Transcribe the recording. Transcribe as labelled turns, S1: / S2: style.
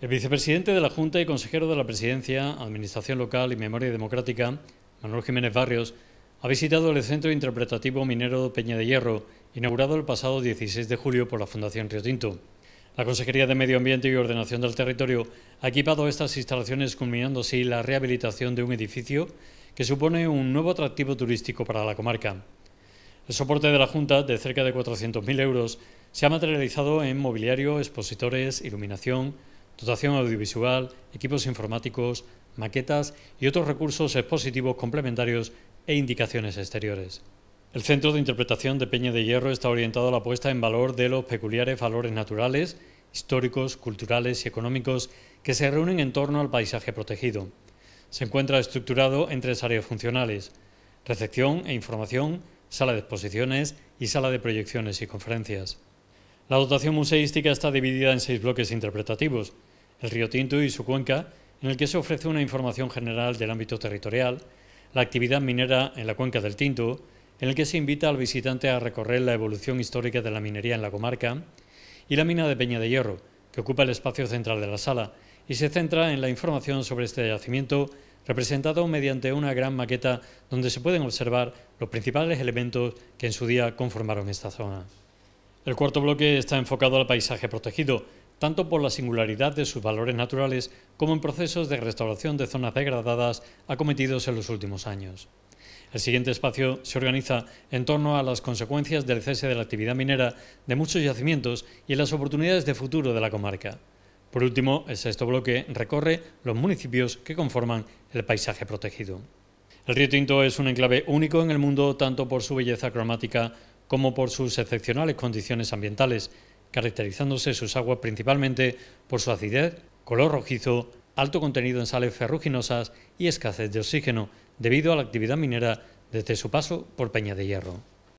S1: El vicepresidente de la Junta y consejero de la Presidencia, Administración Local y Memoria Democrática, Manuel Jiménez Barrios, ha visitado el Centro Interpretativo Minero Peña de Hierro, inaugurado el pasado 16 de julio por la Fundación Río Tinto. La Consejería de Medio Ambiente y Ordenación del Territorio ha equipado estas instalaciones culminando así la rehabilitación de un edificio que supone un nuevo atractivo turístico para la comarca. El soporte de la Junta, de cerca de 400.000 euros, se ha materializado en mobiliario, expositores, iluminación, dotación audiovisual, equipos informáticos, maquetas y otros recursos expositivos complementarios e indicaciones exteriores. El Centro de Interpretación de Peña de Hierro está orientado a la puesta en valor de los peculiares valores naturales, históricos, culturales y económicos que se reúnen en torno al paisaje protegido. Se encuentra estructurado en tres áreas funcionales, recepción e información, sala de exposiciones y sala de proyecciones y conferencias. La dotación museística está dividida en seis bloques interpretativos, el río Tinto y su cuenca, en el que se ofrece una información general del ámbito territorial, la actividad minera en la cuenca del Tinto, en el que se invita al visitante a recorrer la evolución histórica de la minería en la comarca, y la mina de Peña de Hierro, que ocupa el espacio central de la sala y se centra en la información sobre este yacimiento representado mediante una gran maqueta donde se pueden observar los principales elementos que en su día conformaron esta zona. El cuarto bloque está enfocado al paisaje protegido, tanto por la singularidad de sus valores naturales como en procesos de restauración de zonas degradadas acometidos en los últimos años. El siguiente espacio se organiza en torno a las consecuencias del cese de la actividad minera de muchos yacimientos y en las oportunidades de futuro de la comarca. Por último, el sexto bloque recorre los municipios que conforman el paisaje protegido. El río Tinto es un enclave único en el mundo tanto por su belleza cromática como por sus excepcionales condiciones ambientales, caracterizándose sus aguas principalmente por su acidez, color rojizo, alto contenido en sales ferruginosas y escasez de oxígeno, debido a la actividad minera desde su paso por Peña de Hierro.